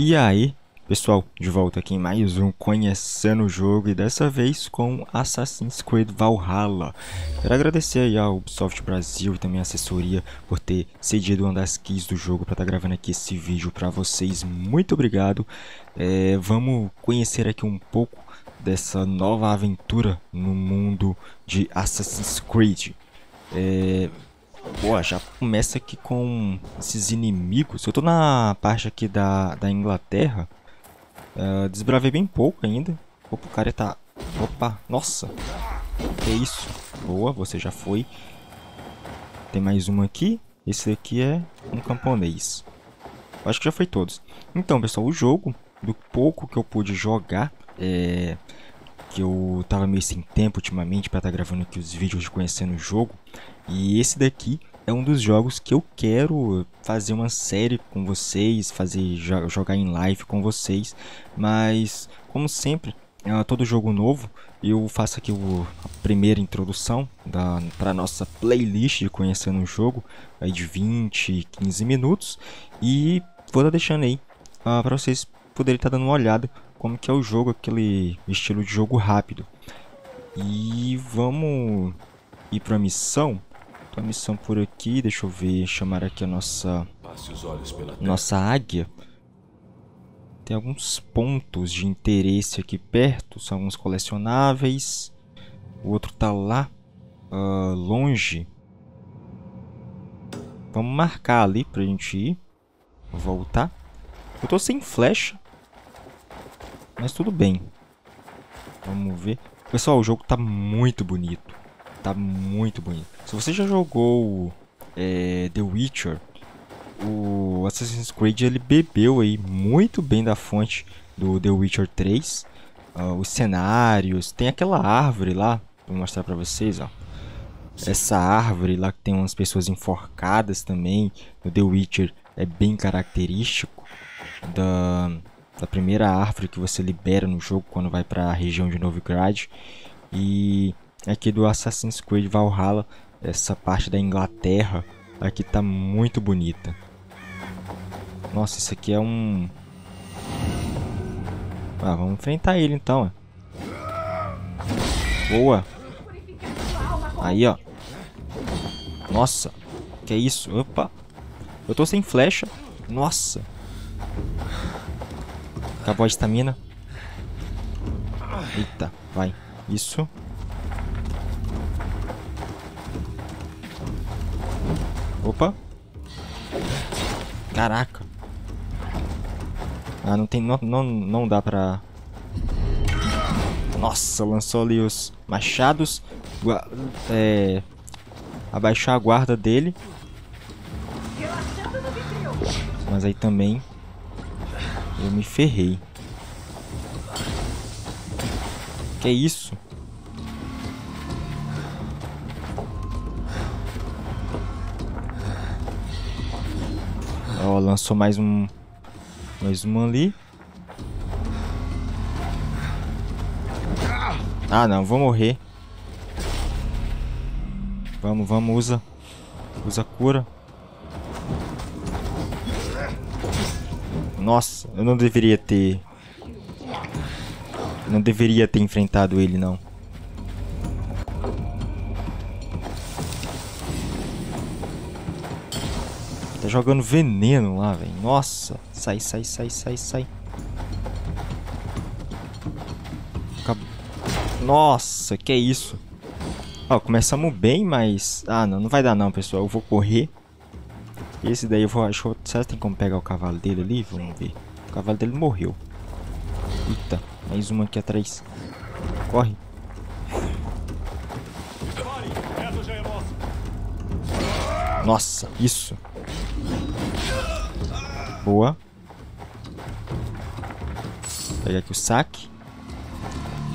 E aí, pessoal, de volta aqui em mais um Conhecendo o Jogo e dessa vez com Assassin's Creed Valhalla. Quero agradecer aí Ubisoft Brasil e também a assessoria por ter cedido uma das keys do jogo para estar tá gravando aqui esse vídeo para vocês. Muito obrigado. É, vamos conhecer aqui um pouco dessa nova aventura no mundo de Assassin's Creed. É, Pô, já começa aqui com esses inimigos. Eu tô na parte aqui da, da Inglaterra. Uh, desbravei bem pouco ainda. Opa, o cara tá... Opa, nossa. Que isso? Boa, você já foi. Tem mais um aqui. Esse aqui é um camponês. Acho que já foi todos. Então, pessoal, o jogo, do pouco que eu pude jogar, é que eu tava meio sem tempo ultimamente para estar tá gravando aqui os vídeos de conhecendo o jogo. E esse daqui é um dos jogos que eu quero fazer uma série com vocês, fazer jogar em live com vocês. Mas, como sempre, é todo jogo novo, eu faço aqui o, a primeira introdução para nossa playlist de conhecendo o jogo, aí de 20, 15 minutos. E vou estar deixando aí uh, para vocês poderem estar tá dando uma olhada como que é o jogo, aquele estilo de jogo rápido. E vamos ir para a missão. Então, a missão por aqui, deixa eu ver, chamar aqui a nossa nossa águia. Tem alguns pontos de interesse aqui perto, são alguns colecionáveis. O outro tá lá, uh, longe. Vamos marcar ali pra gente ir. Voltar. Eu tô sem flecha. Mas tudo bem. Vamos ver. Pessoal, o jogo tá muito bonito. Tá muito bonito. Se você já jogou é, The Witcher, o Assassin's Creed ele bebeu aí muito bem da fonte do The Witcher 3. Uh, ah, os cenários, tem aquela árvore lá, vou mostrar pra vocês, ó. Essa árvore lá que tem umas pessoas enforcadas também, no The Witcher é bem característico da da primeira árvore que você libera no jogo quando vai para a região de Novigrad. E aqui do Assassin's Creed Valhalla, essa parte da Inglaterra aqui tá muito bonita. Nossa, isso aqui é um... Ah, vamos enfrentar ele então. Boa. Aí, ó. Nossa. Que é isso? Opa. Eu tô sem flecha. Nossa. Acabou a estamina. Eita, vai. Isso. Opa. Caraca. Ah, não tem... Não, não, não dá pra... Nossa, lançou ali os machados. É... Abaixar a guarda dele. Mas aí também eu me ferrei. Que isso? Ó, lançou mais um... Mais um ali. Ah, não. Vou morrer. Vamos, vamos. Usa. Usa cura. Nossa, eu não deveria ter... não deveria ter enfrentado ele, não. Tá jogando veneno lá, velho. Nossa. Sai, sai, sai, sai, sai. Nossa, que é isso? Ó, começamos bem, mas... Ah, não, não vai dar não, pessoal. Eu vou correr. Esse daí eu vou... Que... Será que tem como pegar o cavalo dele ali? Vamos ver. O cavalo dele morreu. Eita. Mais uma aqui atrás. Corre. Nossa, isso. Boa. Pegar aqui o saque.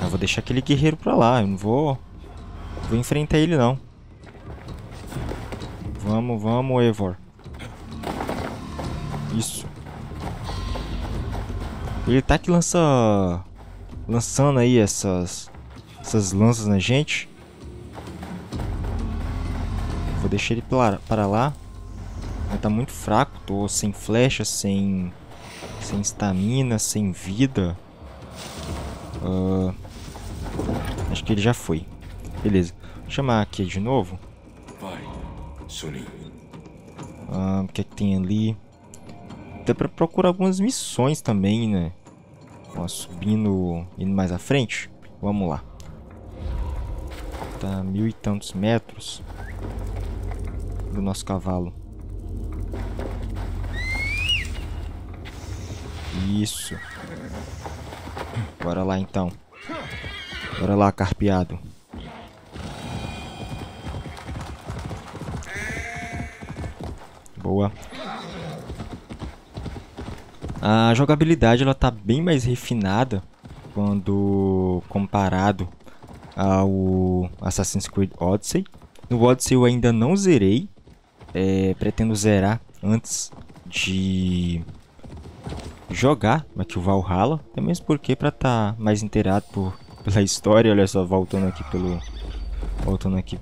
Eu vou deixar aquele guerreiro pra lá. Eu não vou... Vou enfrentar ele, não. Vamos, vamos, Evor. Ele tá que lança... Lançando aí essas... Essas lanças na gente. Vou deixar ele para, lá. Ele tá muito fraco. Tô sem flecha, sem... Sem estamina, sem vida. Uh, acho que ele já foi. Beleza. Vou chamar aqui de novo. Vai, Sunin. Ah, o que é que tem ali? Dá pra procurar algumas missões também, né? Ó, subindo, indo mais à frente. Vamos lá. Tá mil e tantos metros do nosso cavalo. Isso. Bora lá então. Bora lá, carpeado. Boa. A jogabilidade ela tá bem mais refinada quando comparado ao Assassin's Creed Odyssey. No Odyssey eu ainda não zerei, é, pretendo zerar antes de jogar aqui o Valhalla, até mesmo porque para estar tá mais inteirado por, pela história, olha só, voltando aqui pelo voltando aqui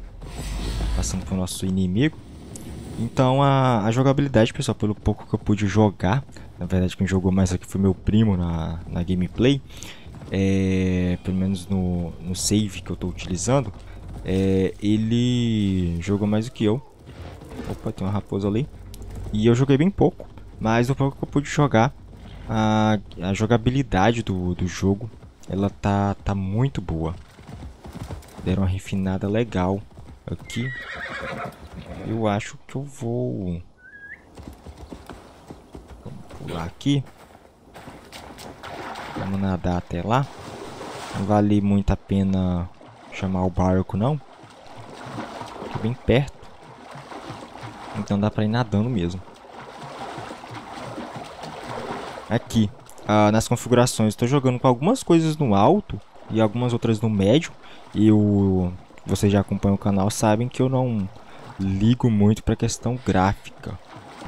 passando pro nosso inimigo. Então a, a jogabilidade, pessoal, pelo pouco que eu pude jogar, na verdade quem jogou mais aqui foi meu primo na, na gameplay, é, pelo menos no, no save que eu estou utilizando, é, ele jogou mais do que eu. Opa, tem uma raposa ali. E eu joguei bem pouco, mas o pouco que eu pude jogar, a, a jogabilidade do, do jogo, ela tá, tá muito boa. Deram uma refinada legal aqui. Eu acho que eu vou... Pular aqui. Vamos nadar até lá. Não vale muito a pena chamar o barco, não. Aqui bem perto. Então dá pra ir nadando mesmo. Aqui, ah, nas configurações, estou jogando com algumas coisas no alto e algumas outras no médio. E o, vocês já acompanham o canal, sabem que eu não ligo muito para questão gráfica.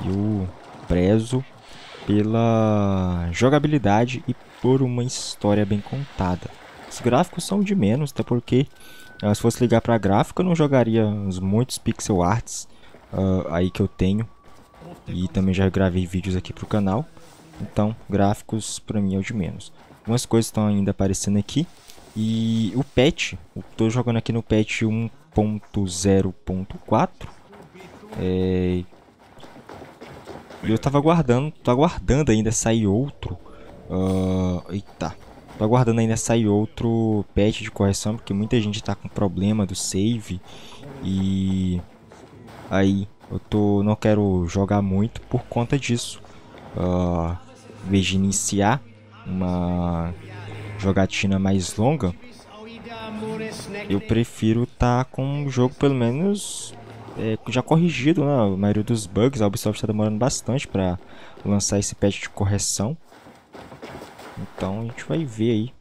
Eu prezo pela jogabilidade e por uma história bem contada. Os gráficos são de menos, até porque uh, se fosse ligar para gráfico eu não jogaria os muitos pixel arts uh, aí que eu tenho. E também já gravei vídeos aqui para o canal. Então, gráficos para mim é o de menos. Algumas coisas estão ainda aparecendo aqui. E o patch, tô jogando aqui no patch 1.0.4. É... E eu tava aguardando, tô aguardando ainda sair outro. Uh... Eita. Tô aguardando ainda sair outro patch de correção, porque muita gente tá com problema do save. E aí eu tô não quero jogar muito por conta disso. Uh, em vez de iniciar uma jogatina mais longa, eu prefiro estar tá com o jogo pelo menos é, já corrigido, né? A maioria dos bugs, a Ubisoft está demorando bastante para lançar esse patch de correção. Então a gente vai ver aí.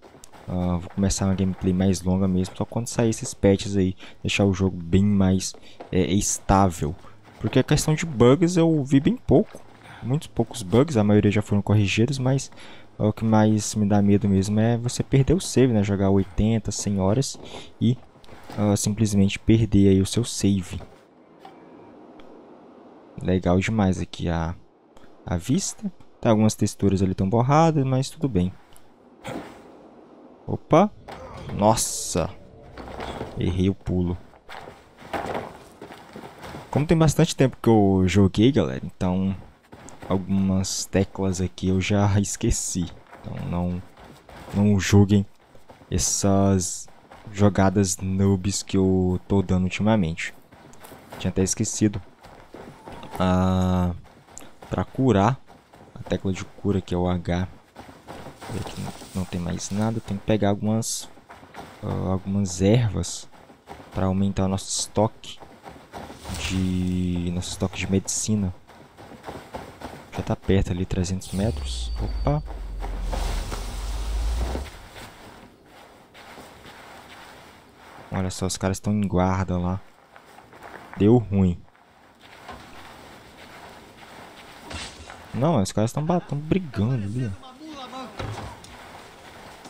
Uh, vou começar uma gameplay mais longa mesmo, só quando sair esses patches aí, deixar o jogo bem mais é, estável. Porque a questão de bugs eu vi bem pouco, muitos poucos bugs, a maioria já foram corrigidos, mas o que mais me dá medo mesmo é você perder o save, né? Jogar 80, 100 horas e uh, simplesmente perder aí o seu save. Legal demais aqui a, a vista. Tem algumas texturas ali tão borradas, mas tudo bem. Opa! Nossa! Errei o pulo. Como tem bastante tempo que eu joguei, galera, então algumas teclas aqui eu já esqueci. Então não, não julguem essas jogadas noobs que eu tô dando ultimamente. Tinha até esquecido. Ah, pra curar, a tecla de cura que é o H. Aqui não tem mais nada, tem que pegar algumas, uh, algumas ervas para aumentar o nosso estoque de nosso estoque de medicina. Já tá perto ali, 300 metros. Opa. Olha só, os caras estão em guarda lá. Deu ruim. Não, os caras estão brigando ali.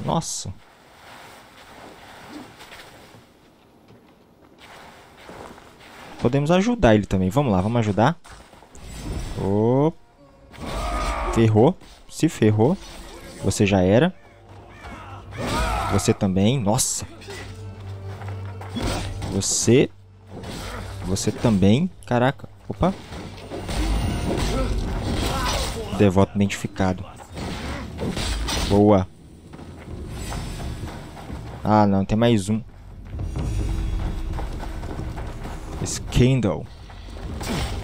Nossa. Podemos ajudar ele também. Vamos lá, vamos ajudar. Opa. Ferrou. Se ferrou. Você já era. Você também. Nossa. Você. Você também. Caraca. Opa. Devoto identificado. Boa. Ah, não. Tem mais um. Scandal.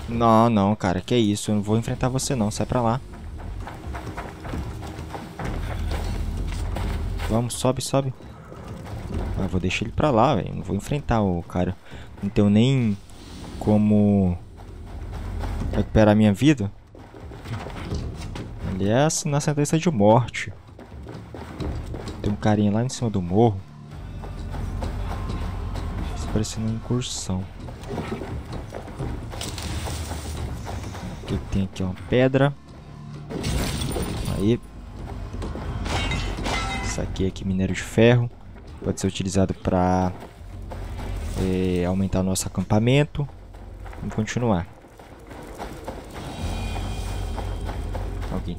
Não, não, cara. Que isso. Eu não vou enfrentar você, não. Sai pra lá. Vamos, sobe, sobe. Ah, vou deixar ele pra lá, velho. Não vou enfrentar o cara. Não tenho nem como recuperar minha vida. Ele é na sentença de morte. Tem um carinha lá em cima do morro. Isso parecendo uma incursão. O que tem aqui? Uma pedra. Aí. Saquei aqui minério de ferro. Pode ser utilizado para é, aumentar nosso acampamento. Vamos continuar.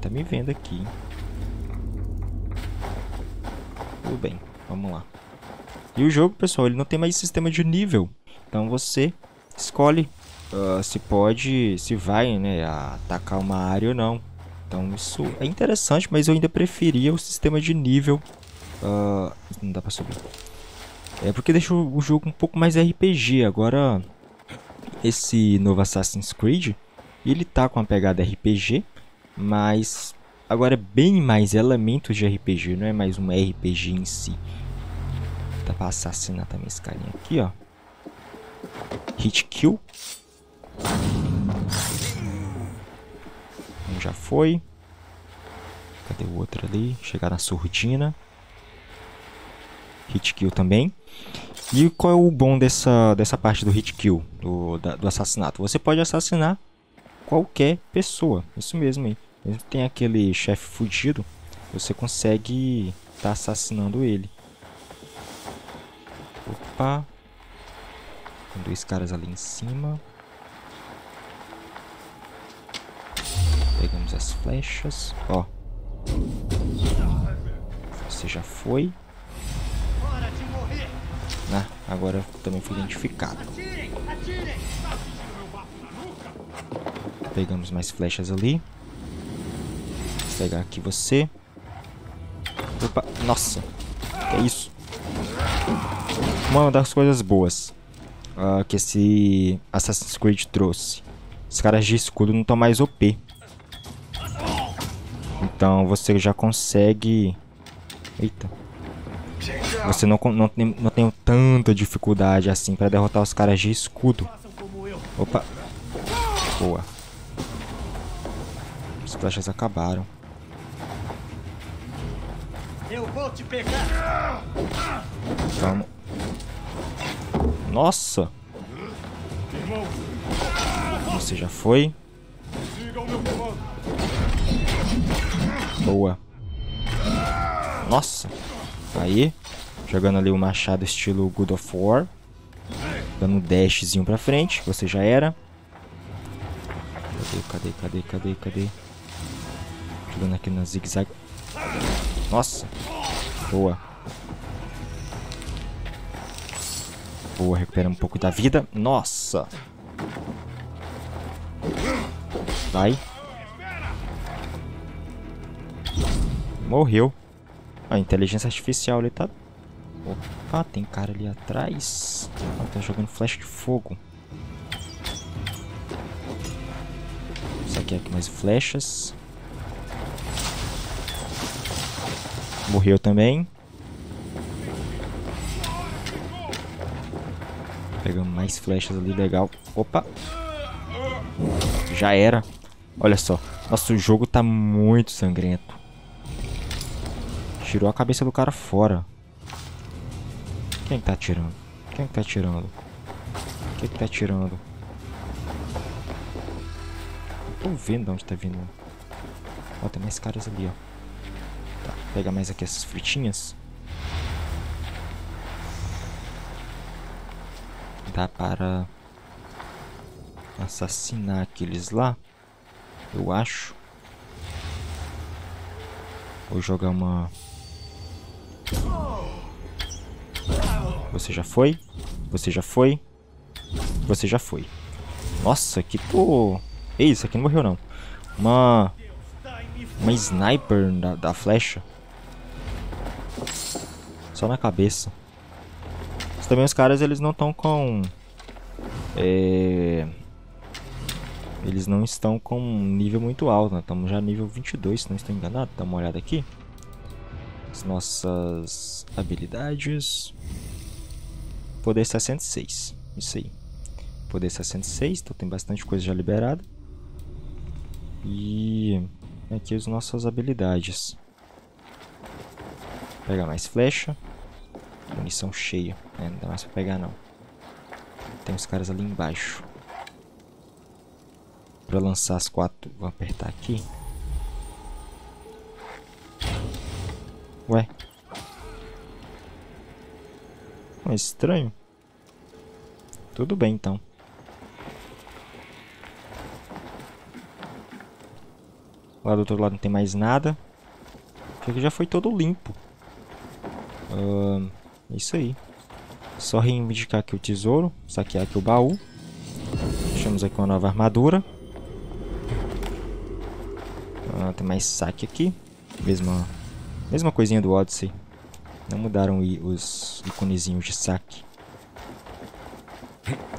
Tá me vendo aqui. Tudo bem, vamos lá. E o jogo, pessoal, ele não tem mais sistema de nível. Então você escolhe uh, se pode, se vai, né, atacar uma área ou não. Então isso é interessante, mas eu ainda preferia o sistema de nível. Uh, não dá pra subir. É porque deixa o jogo um pouco mais RPG. Agora, esse novo Assassin's Creed, ele tá com a pegada RPG, mas agora é bem mais elementos de RPG, não é mais um RPG em si. Dá pra assassinar também esse carinha aqui, ó. Hit kill. Um já foi. Cadê o outro ali? Chegar na surdina. Hit kill também. E qual é o bom dessa, dessa parte do hit kill, do, da, do assassinato? Você pode assassinar qualquer pessoa, isso mesmo aí. Mesmo que tenha aquele chefe fugido, você consegue estar tá assassinando ele. Opa. Tem dois caras ali em cima. Pegamos as flechas. Ó. Você já foi. Ah, agora também fui identificado. Pegamos mais flechas ali. Vou pegar aqui você. Opa, nossa. Que é isso? Uma das coisas boas uh, que esse Assassin's Creed trouxe. Os caras de escudo não estão mais OP. Então você já consegue... Eita. Você não, não, tem, não tem tanta dificuldade assim para derrotar os caras de escudo. Opa. Boa. As flechas acabaram. Eu vou te pegar. Vamos. Nossa. Você já foi. Boa. Nossa. Aí. Jogando ali o machado estilo God of War. Dando um dashzinho pra frente. Você já era. Cadê, cadê, cadê, cadê, cadê? Jogando aqui na zigue-zague. Nossa. Boa. Boa, recupera um pouco da vida. Nossa. Vai. Morreu. A inteligência artificial ali tá... Opa, tem cara ali atrás. Ah, tá jogando flash de fogo. Saquei aqui mais flechas. Morreu também. Pegamos mais flechas ali, legal. Opa. Já era. Olha só. Nosso jogo tá muito sangrento. Tirou a cabeça do cara fora. Quem tá atirando? Quem tá atirando? Quem que tá atirando? Não tô vendo de onde tá vindo. Ó, tem mais caras ali, ó. Pega mais aqui essas frutinhas. Dá para assassinar aqueles lá. Eu acho. Vou jogar uma... Você já foi? Você já foi? Você já foi. Nossa, que pô... Ei, isso aqui não morreu não. Uma... Uma sniper da, da flecha. Só na cabeça. Mas também os caras, eles não estão com... É... Eles não estão com um nível muito alto, né? Estamos já nível 22, se não estou enganado. Dá uma olhada aqui. As nossas habilidades. Poder 66. Isso aí. Poder 66, então tem bastante coisa já liberada. E aqui as nossas habilidades. Pegar mais flecha. Munição cheia. É, não dá mais pra pegar não. Tem uns caras ali embaixo. Pra lançar as quatro. Vou apertar aqui. Ué. É estranho. Tudo bem então. Lá do outro lado não tem mais nada. Aqui já foi todo limpo. Uh, é isso aí. Só reivindicar aqui o tesouro. Saquear aqui o baú. Deixamos aqui uma nova armadura. Uh, tem mais saque aqui. Mesma, mesma coisinha do Odyssey. Não mudaram os iconezinhos de saque.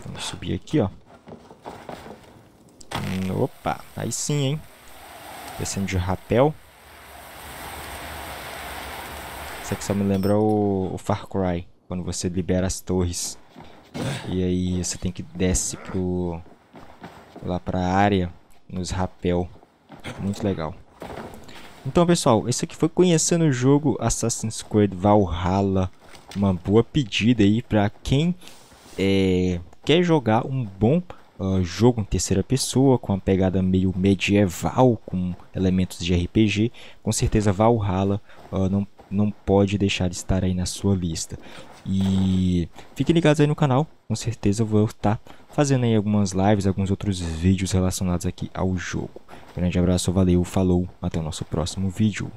Vamos subir aqui, ó. Opa, aí sim, hein. Descendo de rapel. Isso aqui só me lembra o, o, Far Cry. Quando você libera as torres. E aí você tem que descer pro... Lá pra área. Nos rapel. Muito legal. Então, pessoal, esse aqui foi conhecendo o jogo Assassin's Creed Valhalla. Uma boa pedida aí pra quem é, quer jogar um bom uh, jogo em terceira pessoa, com uma pegada meio medieval, com elementos de RPG, com certeza Valhalla uh, não, não pode deixar de estar aí na sua lista. E fiquem ligados aí no canal, com certeza eu vou estar fazendo aí algumas lives, alguns outros vídeos relacionados aqui ao jogo. Grande abraço, valeu, falou, até o nosso próximo vídeo.